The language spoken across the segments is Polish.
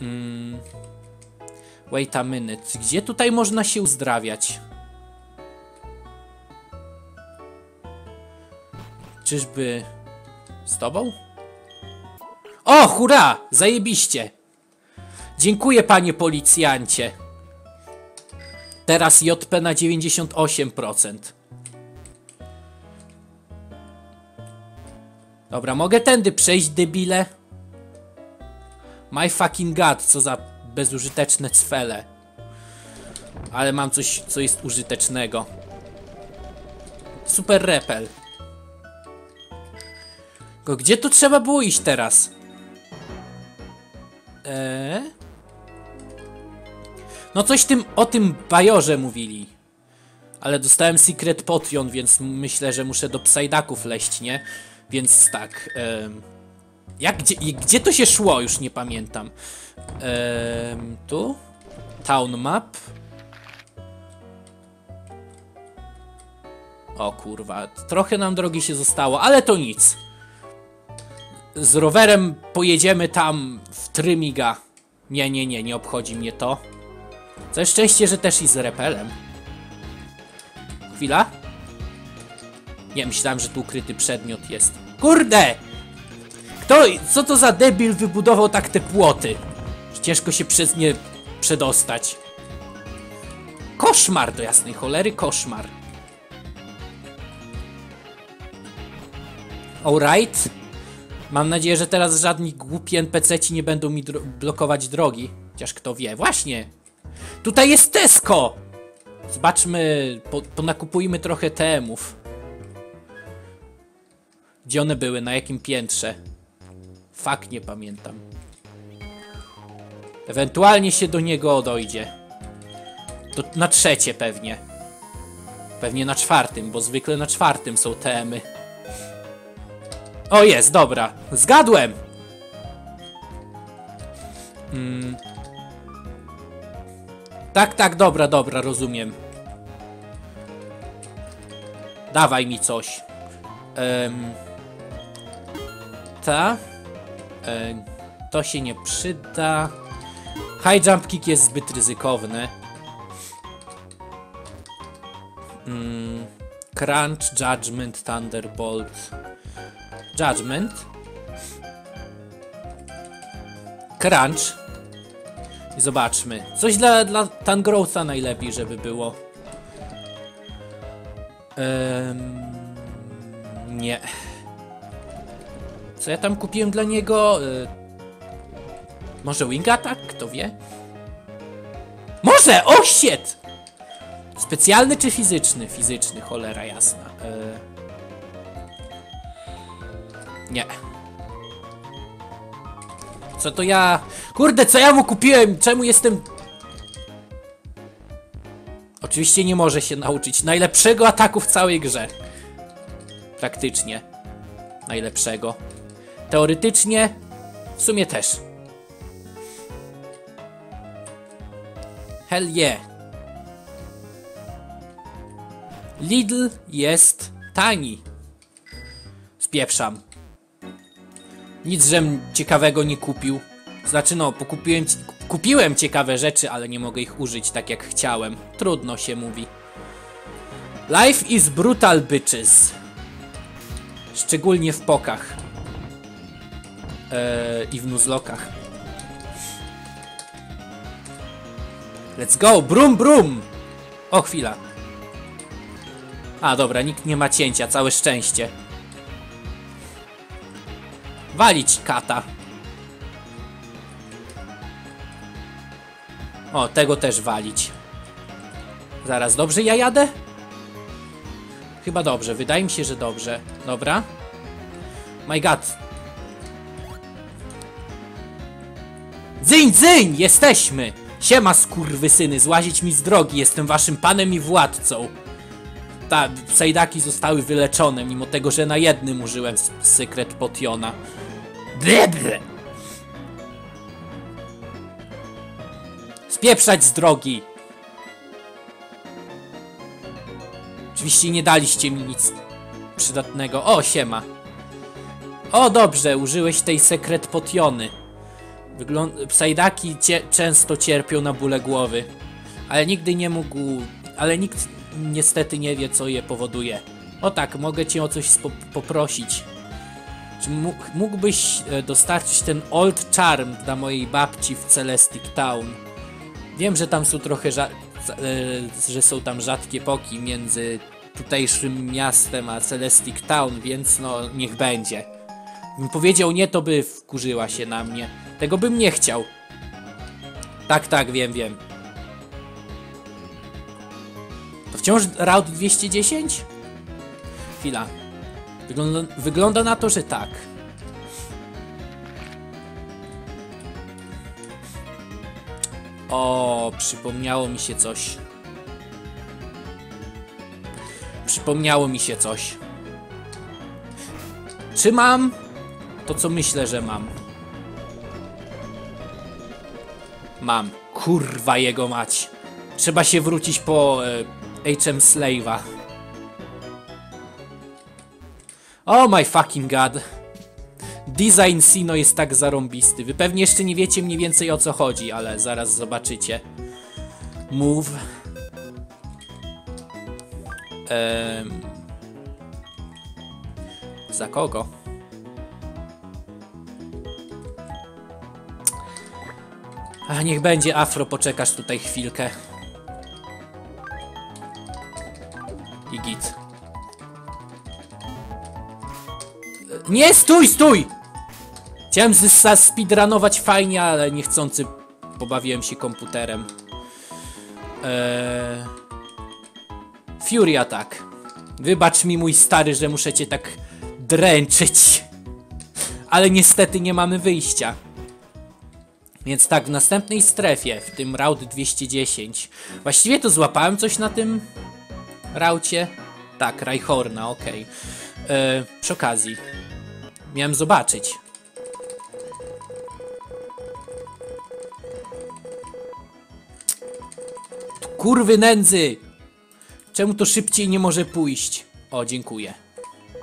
Mm. Wait a minute. Gdzie tutaj można się uzdrawiać? Czyżby z tobą? O, hurra! Zajebiście! Dziękuję, panie policjancie. Teraz JP na 98%. Dobra, mogę tędy przejść, debile? My fucking god, co za bezużyteczne cfele. Ale mam coś, co jest użytecznego. Super repel. Gdzie tu trzeba było iść teraz? Eee? No coś tym, o tym bajorze mówili. Ale dostałem Secret Potion, więc myślę, że muszę do Psydaków leść, nie? Więc tak. em, jak, gdzie, gdzie to się szło? Już nie pamiętam. Em, tu? Town map. O kurwa, trochę nam drogi się zostało, ale to nic. Z rowerem pojedziemy tam w Trymiga. Nie, nie, nie, nie obchodzi mnie to. Całe szczęście, że też i z repelem. Chwila. Nie, myślałem, że tu ukryty przedmiot jest. Kurde! Kto, co to za debil wybudował tak te płoty? Ciężko się przez nie przedostać. Koszmar do jasnej cholery, koszmar. Alright. Mam nadzieję, że teraz żadni głupi NPC-ci nie będą mi dro blokować drogi. Chociaż kto wie. Właśnie! Tutaj jest Tesco! Zobaczmy, po, ponakupujmy trochę temów. Gdzie one były? Na jakim piętrze? Fak, nie pamiętam. Ewentualnie się do niego dojdzie. To na trzecie pewnie. Pewnie na czwartym, bo zwykle na czwartym są temy. O jest, dobra. Zgadłem! Mm. Tak, tak, dobra, dobra, rozumiem. Dawaj mi coś. Em, ta. Em, to się nie przyda. High jump kick jest zbyt ryzykowny. Mm, crunch, judgment, thunderbolt. Judgment. Crunch. I zobaczmy. Coś dla, dla Tangrowtha najlepiej, żeby było. Em, nie. Co ja tam kupiłem dla niego? Y, może Wing Attack? Kto wie? Może! O, shit! Specjalny czy fizyczny? Fizyczny, cholera jasna. Y, nie. Co to ja... Kurde, co ja mu kupiłem? Czemu jestem... Oczywiście nie może się nauczyć najlepszego ataku w całej grze. Praktycznie. Najlepszego. Teoretycznie w sumie też. Hell yeah. Lidl jest tani. Spieprzam. Nic, żem ciekawego nie kupił. Znaczy no, pokupiłem, kupiłem ciekawe rzeczy, ale nie mogę ich użyć tak jak chciałem. Trudno się mówi. Life is brutal bitches. Szczególnie w pokach. Eee, I w nuzlokach. Let's go! Brum brum! O, chwila. A, dobra, nikt nie ma cięcia, całe szczęście. Walić kata. O, tego też walić. Zaraz, dobrze ja jadę? Chyba dobrze, wydaje mi się, że dobrze. Dobra. My god. Dzyń, dzyń! Jesteśmy! Siema, skurwysyny, złazić mi z drogi, jestem waszym panem i władcą. Ta, Sejdaki zostały wyleczone, mimo tego, że na jednym użyłem sekret potiona. Ble, ble. Spieprzać z drogi! Oczywiście nie daliście mi nic przydatnego. O, siema. O, dobrze, użyłeś tej sekret potiony. Wygląd Psajdaki cie często cierpią na bóle głowy, ale nigdy nie mógł, ale nikt niestety nie wie, co je powoduje. O tak, mogę cię o coś poprosić. Czy mógł, mógłbyś e, dostarczyć ten Old Charm dla mojej babci w Celestic Town? Wiem, że tam są trochę e, że są tam rzadkie poki między tutejszym miastem a Celestic Town, więc no niech będzie. Bym powiedział nie, to by wkurzyła się na mnie. Tego bym nie chciał. Tak, tak, wiem, wiem. To wciąż Route 210? Chwila. Wygląda, wygląda na to, że tak. O, przypomniało mi się coś. Przypomniało mi się coś. Czy mam to, co myślę, że mam? Mam. Kurwa jego mać. Trzeba się wrócić po e, HM Slave'a. Oh my fucking god. Design Sino jest tak zarąbisty. Wy pewnie jeszcze nie wiecie mniej więcej o co chodzi, ale zaraz zobaczycie. Move. Em. Za kogo? A niech będzie afro, poczekasz tutaj chwilkę. I git. Nie, stój, stój! Chciałem speedrunować fajnie, ale niechcący pobawiłem się komputerem. Eee... Fury Attack. Wybacz mi mój stary, że muszę cię tak dręczyć. Ale niestety nie mamy wyjścia. Więc tak, w następnej strefie, w tym Route 210. Właściwie to złapałem coś na tym raucie? Tak, Rajhorna, okej. E, Przy okazji, miałem zobaczyć. Kurwy nędzy! Czemu to szybciej nie może pójść? O, dziękuję.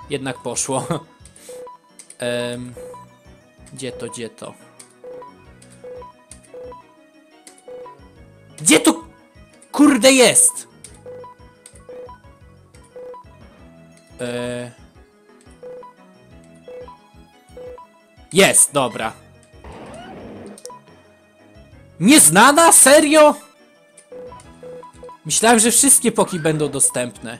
Jednak poszło. Gdzie to, gdzie to? Gdzie to kurde jest? Eee... Jest, dobra. Nieznana? Serio? Myślałem, że wszystkie poki będą dostępne.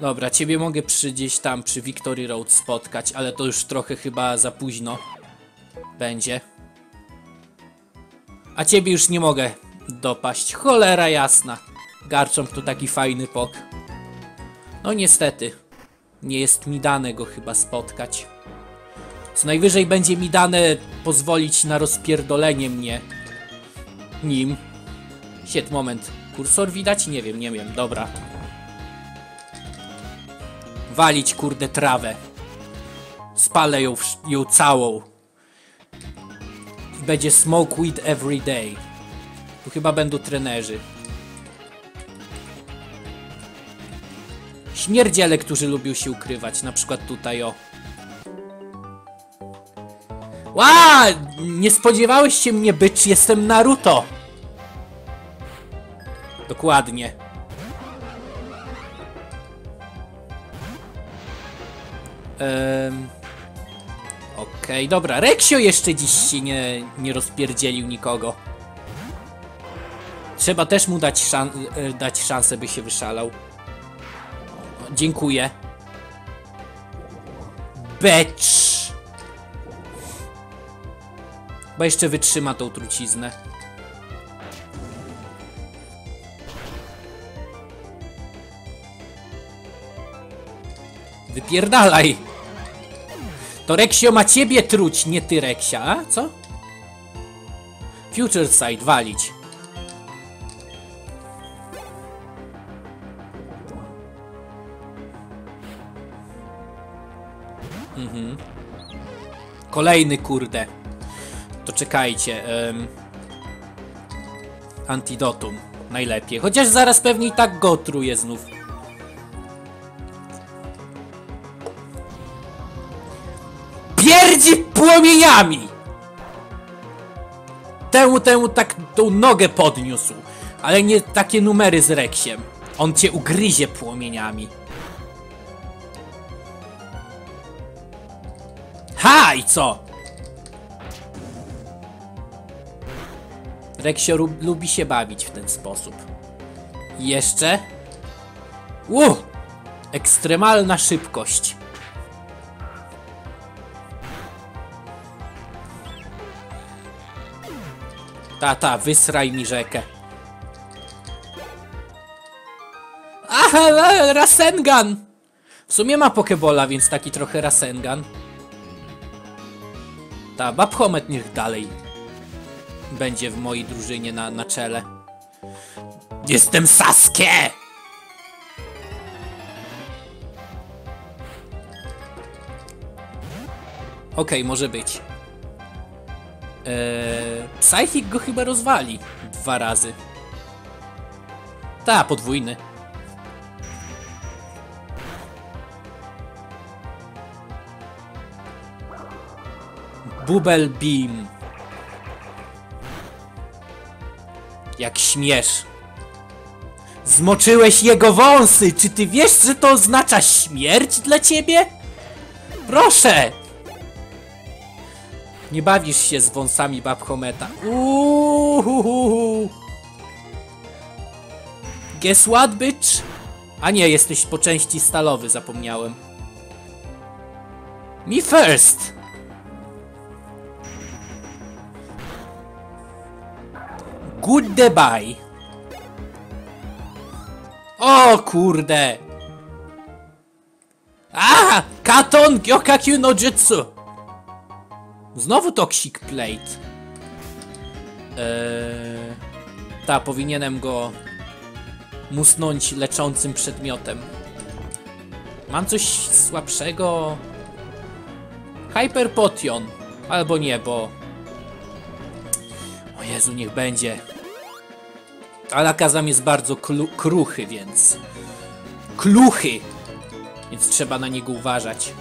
Dobra, ciebie mogę przy gdzieś tam przy Victory Road spotkać, ale to już trochę chyba za późno będzie. A ciebie już nie mogę dopaść. Cholera jasna. Garchomp to taki fajny pok. No niestety. Nie jest mi dane go chyba spotkać. Co najwyżej będzie mi dane pozwolić na rozpierdolenie mnie nim. Sied, moment. Kursor widać? Nie wiem, nie wiem. Dobra. Walić kurde trawę. Spalę ją, ją całą. Będzie smoke weed every day. Tu chyba będą trenerzy. Śmierdziele, którzy lubią się ukrywać, na przykład tutaj o. Ła! Nie spodziewałeś się mnie, bycz, jestem Naruto! Dokładnie. Ehm... Okej, dobra. Reksio jeszcze dziś się nie, nie rozpierdzielił nikogo. Trzeba też mu dać, szan e, dać szansę, by się wyszalał. Dziękuję. Becz. Bo jeszcze wytrzyma tą truciznę. Wypierdalaj! To Reksio ma ciebie truć, nie ty Reksia, a? Co? Future Side, walić. Mhm. Kolejny kurde. To czekajcie. Um... Antidotum. Najlepiej. Chociaż zaraz pewnie i tak go truje znów. Pierdzi płomieniami! temu, temu tak tą nogę podniósł. Ale nie takie numery z Reksiem. On cię ugryzie płomieniami. Ha! I co? Reksio lub- lubi się bawić w ten sposób. I Jeszcze? Uu! Ekstremalna szybkość. Tata, wysraj mi rzekę. Aha, e, Rasengan! W sumie ma Pokebola, więc taki trochę Rasengan. Ta, Babchomet niech dalej będzie w mojej drużynie na, na czele. Jestem Sasuke! Okej, może być. Eee, Psychic go chyba rozwali dwa razy. Ta, podwójny. Bubble Beam. Jak śmiesz. Zmoczyłeś jego wąsy! Czy ty wiesz, że to oznacza śmierć dla ciebie? Proszę! Nie bawisz się z wąsami Babchometa. Uuuu. Guess what, bitch? A nie, jesteś po części stalowy, zapomniałem. Me first! Goodbye. O kurde! A! Katon Gyokakyu no Jutsu! Znowu Toxic Plate. Eee, ta, powinienem go musnąć leczącym przedmiotem. Mam coś słabszego? Hyper Potion. Albo nie, bo... O Jezu, niech będzie. Alakazam jest bardzo kruchy, więc... Kluchy! Więc trzeba na niego uważać.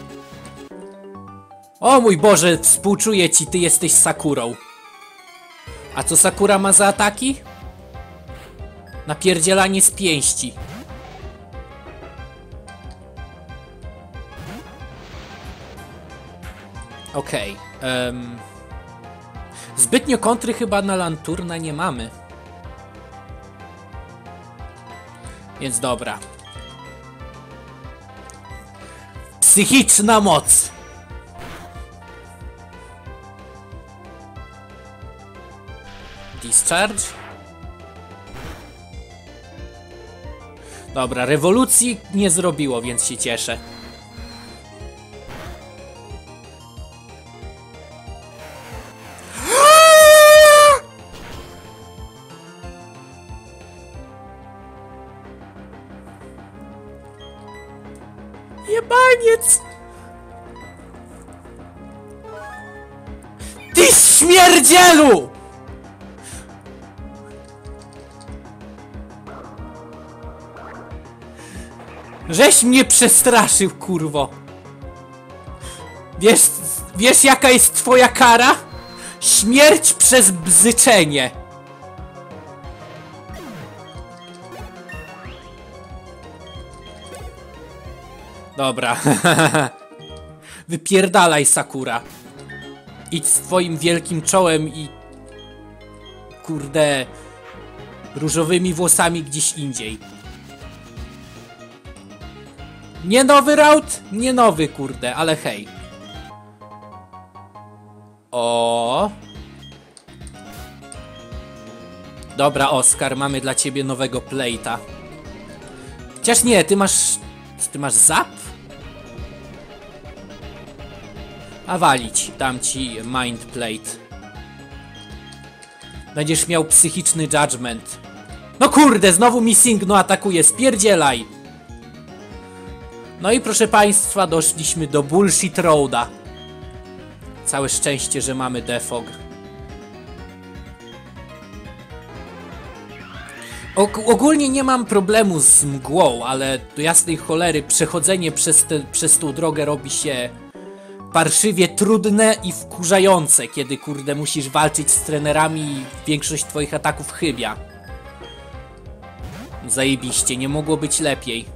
O mój Boże, współczuję ci, ty jesteś Sakurą. A co Sakura ma za ataki? Napierdzielanie z pięści. Okej. em. Zbytnio kontry chyba na Lanturna nie mamy. Więc dobra. Psychiczna moc! Discharge. Dobra, rewolucji nie zrobiło, więc się cieszę. Jebaniec! Ty śmierdzielu! Żeś mnie przestraszył, kurwo. Wiesz, wiesz jaka jest twoja kara? Śmierć przez bzyczenie. Dobra. Wypierdalaj, Sakura. Idź swoim wielkim czołem i... Kurde... Różowymi włosami gdzieś indziej. Nie nowy route? Nie nowy, kurde, ale hej. O. Dobra, Oskar, mamy dla ciebie nowego plate'a. Chociaż nie, ty masz... Ty masz zap? A walić, dam ci mind plate. Będziesz miał psychiczny judgment. No kurde, znowu mi Singno atakuje, spierdzielaj! No i proszę państwa, doszliśmy do Bullshit Roada. Całe szczęście, że mamy defog. Og ogólnie nie mam problemu z mgłą, ale do jasnej cholery przechodzenie przez, te, przez tą drogę robi się parszywie trudne i wkurzające, kiedy kurde musisz walczyć z trenerami i większość twoich ataków chybia. Zajebiście, nie mogło być lepiej.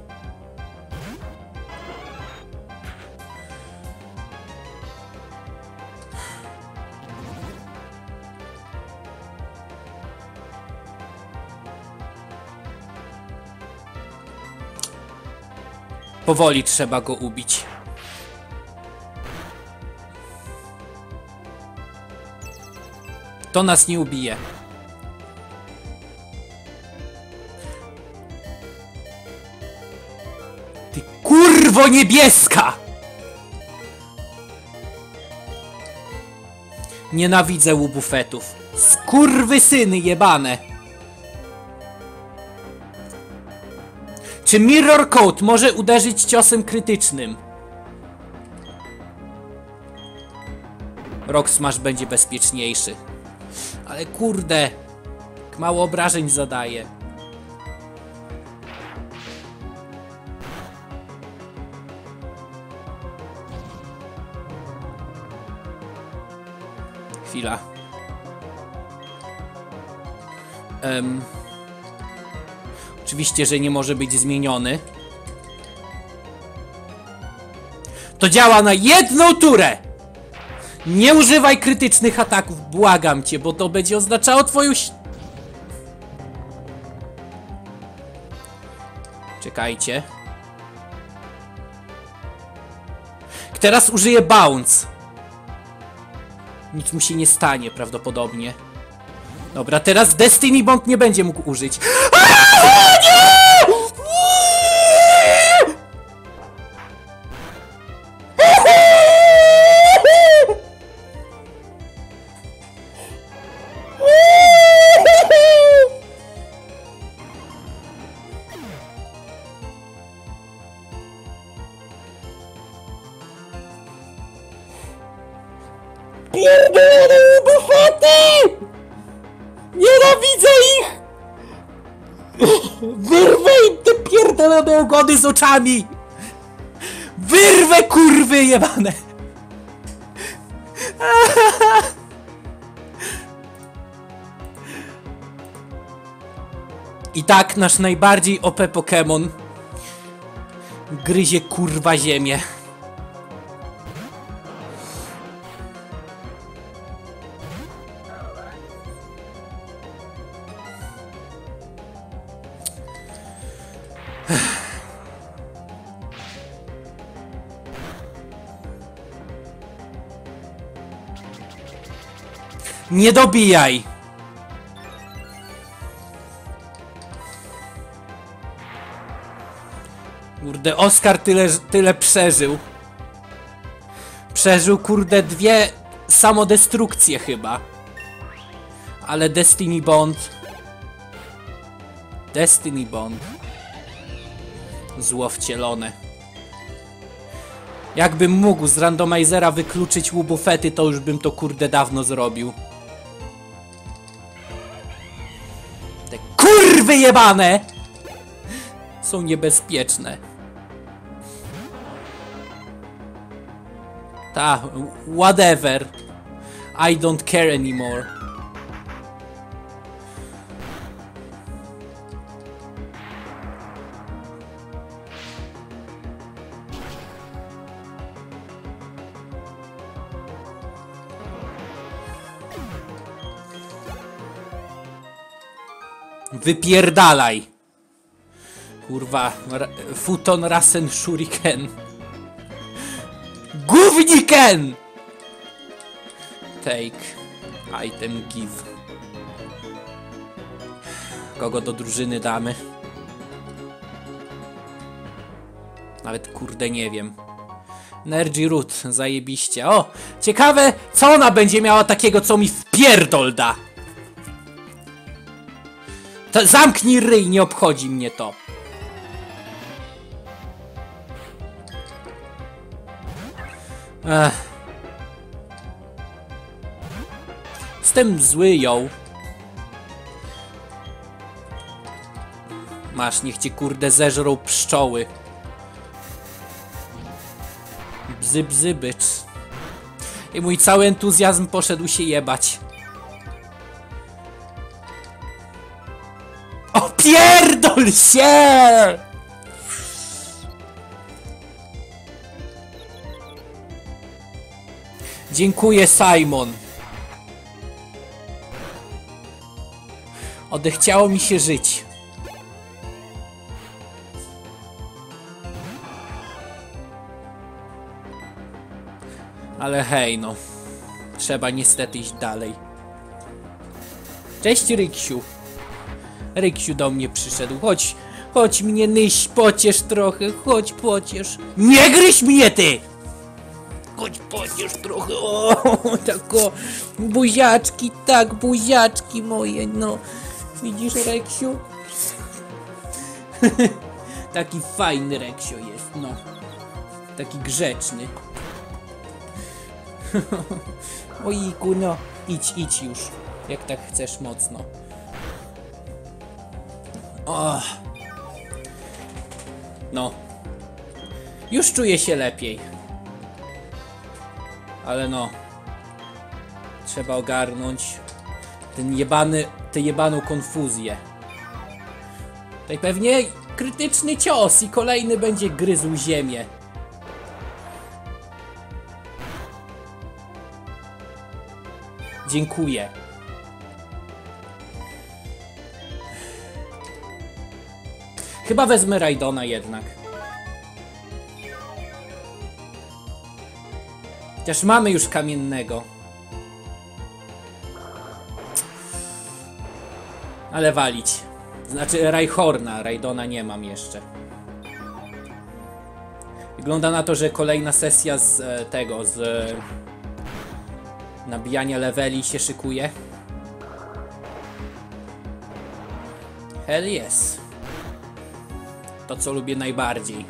Powoli trzeba go ubić. To nas nie ubije. Ty kurwo niebieska! Nienawidzę łubufetów. Skurwy syny jebane. Czy Mirror Code może uderzyć ciosem krytycznym? Rock Smash będzie bezpieczniejszy. Ale kurde, mało obrażeń zadaje. Chwila. Em, oczywiście, że nie może być zmieniony. To działa na jedną turę! Nie używaj krytycznych ataków, błagam cię, bo to będzie oznaczało twoją... Czekajcie. Teraz użyję bounce. Nic mu się nie stanie prawdopodobnie. Dobra, teraz Destiny Bond nie będzie mógł użyć. Aaaa, hold you! Wyrwę im te pierdolone ogony z oczami! Wyrwę kurwy jebane! I tak nasz najbardziej OP Pokémon gryzie kurwa ziemię. Nie dobijaj! Kurde, Oskar tyle, tyle przeżył. Przeżył, kurde, dwie samodestrukcje chyba. Ale Destiny Bond... Destiny Bond. Zło wcielone. Jakbym mógł z randomizera wykluczyć łubufety, to już bym to kurde dawno zrobił. Kurwy jebane! Są niebezpieczne. Ta, whatever. I don't care anymore. Wypierdalaj! Kurwa, ra futon rasen shuriken. Gówniken! Take. Item give. Kogo do drużyny damy? Nawet kurde nie wiem. Energy Root, zajebiście. O! Ciekawe, co ona będzie miała takiego, co mi wpierdol da! To zamknij ryj, nie obchodzi mnie to. Ech. Jestem zły, ją. Masz, niech cię kurde zeżrą pszczoły. Bzy, bzy, bycz. I mój cały entuzjazm poszedł się jebać. Się! Dziękuję Simon. Odechciało mi się żyć. Ale hej, no. Trzeba niestety iść dalej. Cześć, Ryksiu. Ryksiu do mnie przyszedł. Chodź, chodź mnie nyś, pociesz trochę, chodź pociesz. Nie gryź mnie ty! Chodź pociesz trochę, o, tak o, buziaczki, tak, buziaczki moje, no. Widzisz, Reksiu? Taki fajny Reksio jest, no. Taki grzeczny. Ojku, no. Idź, idź już. Jak tak chcesz mocno. No. Już czuję się lepiej. Ale no. Trzeba ogarnąć ten jebany, tę jebaną konfuzję. Tutaj pewnie krytyczny cios i kolejny będzie gryzł ziemię. Dziękuję. Chyba wezmę Raidona jednak. Chociaż mamy już kamiennego. Ale walić. Znaczy Rajhorna, Raidona nie mam jeszcze. Wygląda na to, że kolejna sesja z e, tego, z e, nabijania leveli się szykuje. Hell yes. To co lubię najbardziej.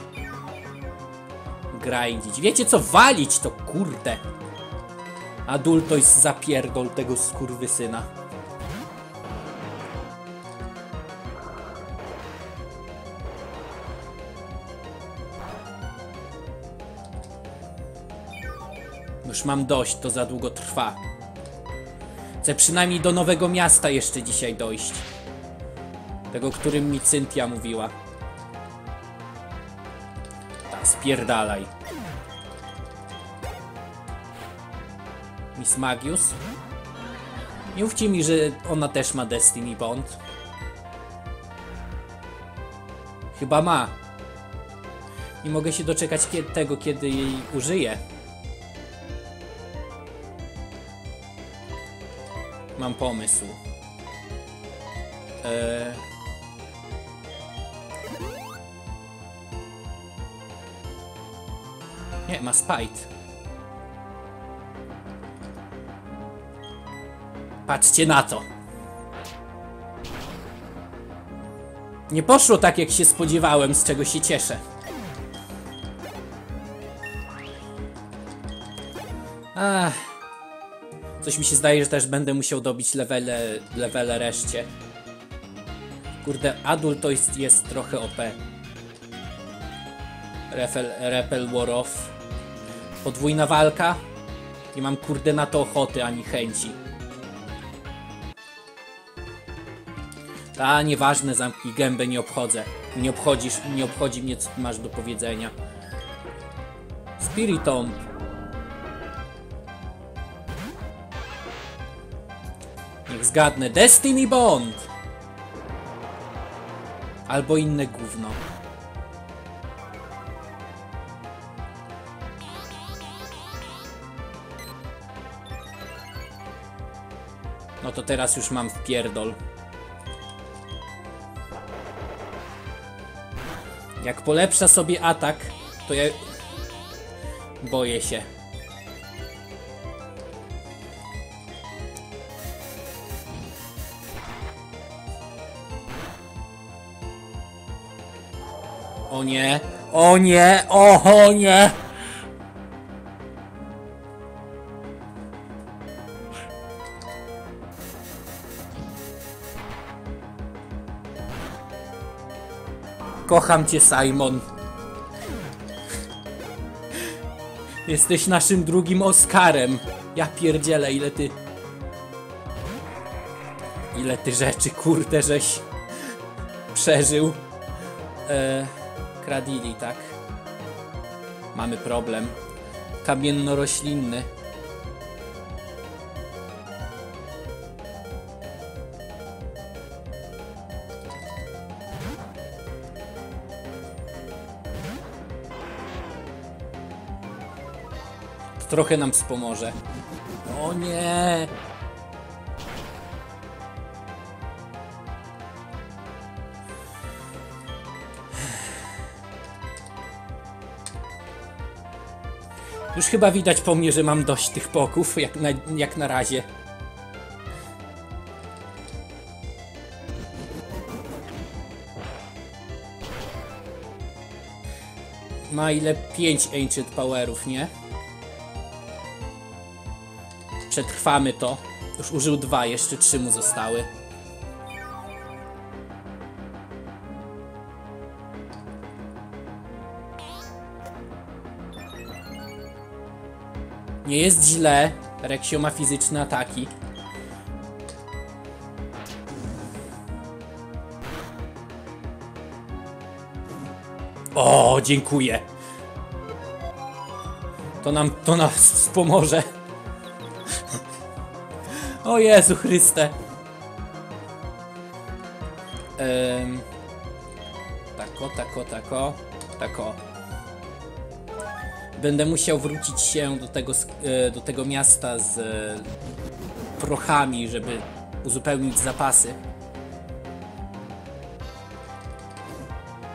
Grindić. Wiecie co? Walić to kurde. Adultoś zapierdol tego skurwysyna. Już mam dość, to za długo trwa. Chcę przynajmniej do nowego miasta jeszcze dzisiaj dojść. Tego, którym mi Cynthia mówiła. Spierdalaj. Miss Magius? Nie mówcie mi, że ona też ma Destiny Bond. Chyba ma. Nie mogę się doczekać kie- tego, kiedy jej użyję. Mam pomysł. Eee... Nie, ma Spite. Patrzcie na to. Nie poszło tak, jak się spodziewałem, z czego się cieszę. Ach. Coś mi się zdaje, że też będę musiał dobić levele, levele reszcie. Kurde, Adult to jest, jest trochę OP. Repel, Repel War Off. Podwójna walka. Nie mam kurde na to ochoty ani chęci. Ta, nieważne, zamknij gębę, nie obchodzę. Nie obchodzisz, nie obchodzi mnie, co masz do powiedzenia. Spiritomb. Niech zgadnę. Destiny Bond! Albo inne gówno. No to teraz już mam w pierdol. Jak polepsza sobie atak, to ja... Boję się. O nie, o nie, o, o nie! Kocham cię, Simon. Jesteś naszym drugim Oscarem. Ja pierdzielę, ile ty... Ile ty rzeczy, kurde, żeś przeżył. E, Kradili, tak? Mamy problem. Kamienno-roślinny. Trochę nam wspomoże. O nie! Już chyba widać po mnie, że mam dość tych poków, jak na, jak na razie. Ma ile? 5 Ancient Powerów, nie? Przetrwamy to. Już użył dwa, jeszcze trzy mu zostały. Nie jest źle. Reksio ma fizyczne ataki. O, dziękuję. To nam, to nas wspomoże. O Jezu Chryste. Tako, tako, tako, tako. Będę musiał wrócić się do tego, e, do tego miasta z e, prochami, żeby uzupełnić zapasy.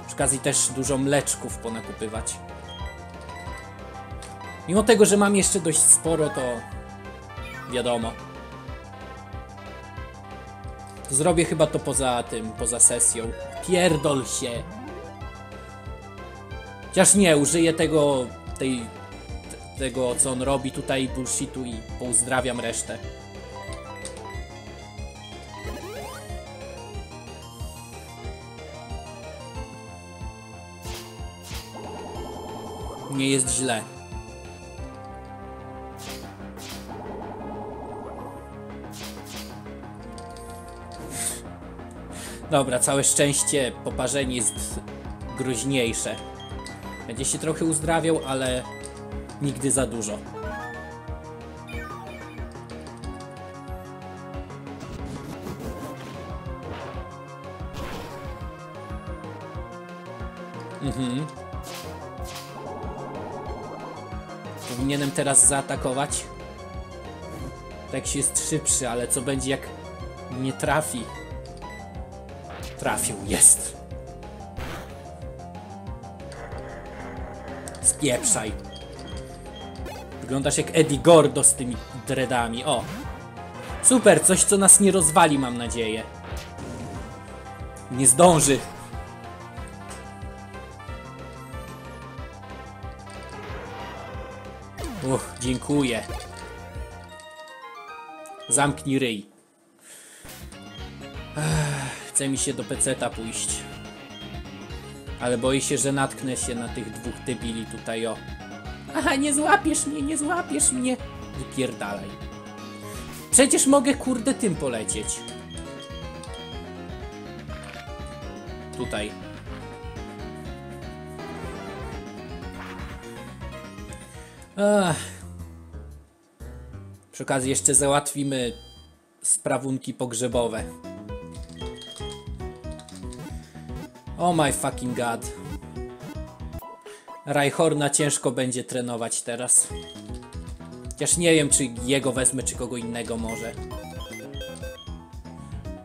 Przy okazji też dużo mleczków ponakupywać. Mimo tego, że mam jeszcze dość sporo, to wiadomo. Zrobię chyba to poza tym, poza sesją. Pierdol się. Chociaż nie, użyję tego, tej, tego co on robi tutaj, bullshitu i pouzdrawiam resztę. Nie jest źle. Dobra, całe szczęście poparzenie jest groźniejsze. Będzie się trochę uzdrawiał, ale nigdy za dużo. Mhm. Powinienem teraz zaatakować. Tak się jest szybszy, ale co będzie jak nie trafi? Trafił, jest. Spieprzaj. Wyglądasz jak Eddie Gordo z tymi dreadami. O. Super, coś co nas nie rozwali, mam nadzieję. Nie zdąży. Uch, dziękuję. Zamknij ryj. Chce mi się do peceta pójść. Ale boję się, że natknę się na tych dwóch debili tutaj, o. Aha, nie złapiesz mnie, nie złapiesz mnie. Wypierdalaj. Przecież mogę, kurde, tym polecieć. Tutaj. Ach. Przy okazji jeszcze załatwimy sprawunki pogrzebowe. Oh my fucking god. Rajhorna ciężko będzie trenować teraz. Chociaż nie wiem, czy jego wezmę, czy kogo innego może.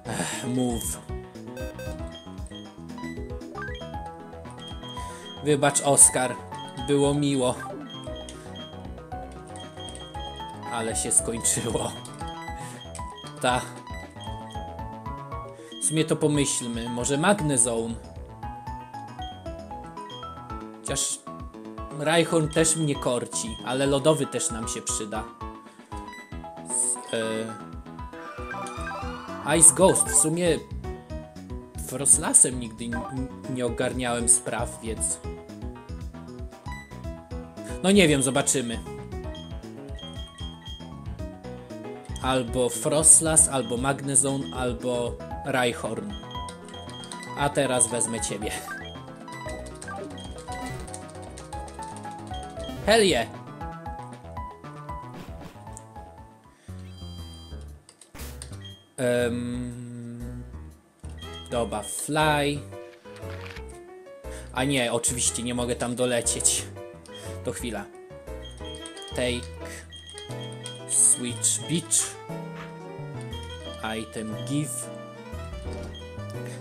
Ech, move. Wybacz, Oskar. Było miło. Ale się skończyło. Ta. W sumie to pomyślmy. Może Magnezone? Chociaż Rhyhorn też mnie korci, ale lodowy też nam się przyda. Z, e... Ice Ghost. W sumie Frostlasem nigdy nie ogarniałem spraw, więc... No nie wiem, zobaczymy. Albo Frostlass, albo Magnezone, albo Rhyhorn. A teraz wezmę ciebie. Hell yeah. Em, dobra, fly. A nie, oczywiście nie mogę tam dolecieć. To chwila. Take. Switch beach. Item give.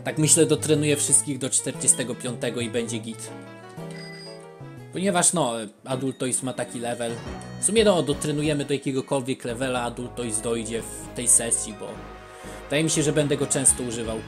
Tak myślę, dotrenuję wszystkich do 45 i będzie git. Ponieważ no, Adultois ma taki level. W sumie no, dotrenujemy do jakiegokolwiek levela Adultois dojdzie w tej sesji, bo wydaje mi się, że będę go często używał.